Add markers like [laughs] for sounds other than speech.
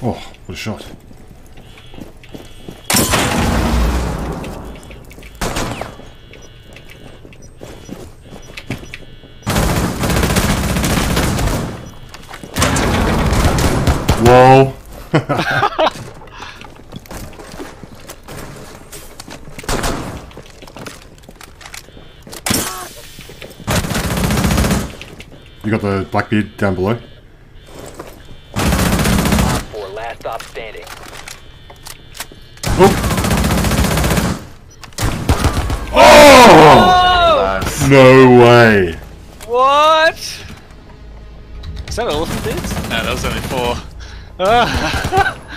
Oh, what a shot. Whoa. [laughs] you got the Blackbeard down below? For last stop standing. Oh! Oh! Nice. No way! What? Is that all of them dudes? No, that was only four. [laughs] [laughs]